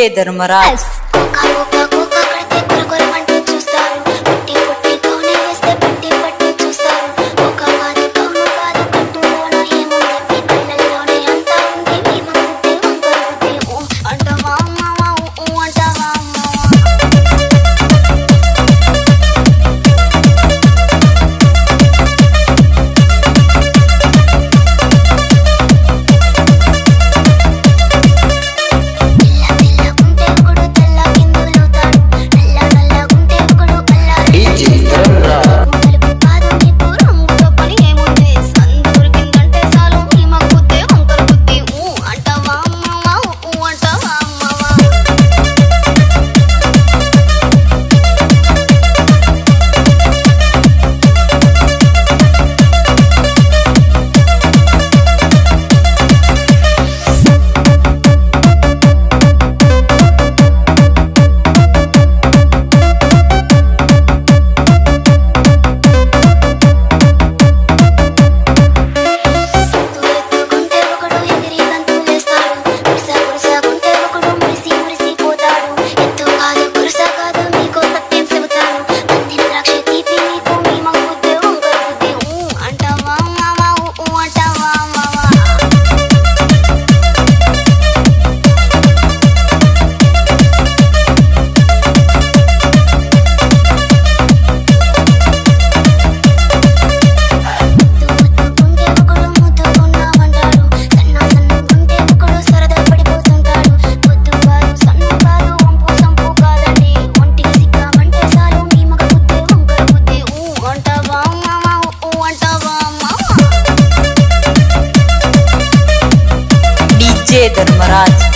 Jai Dharmaraj Jai Dharmaraj.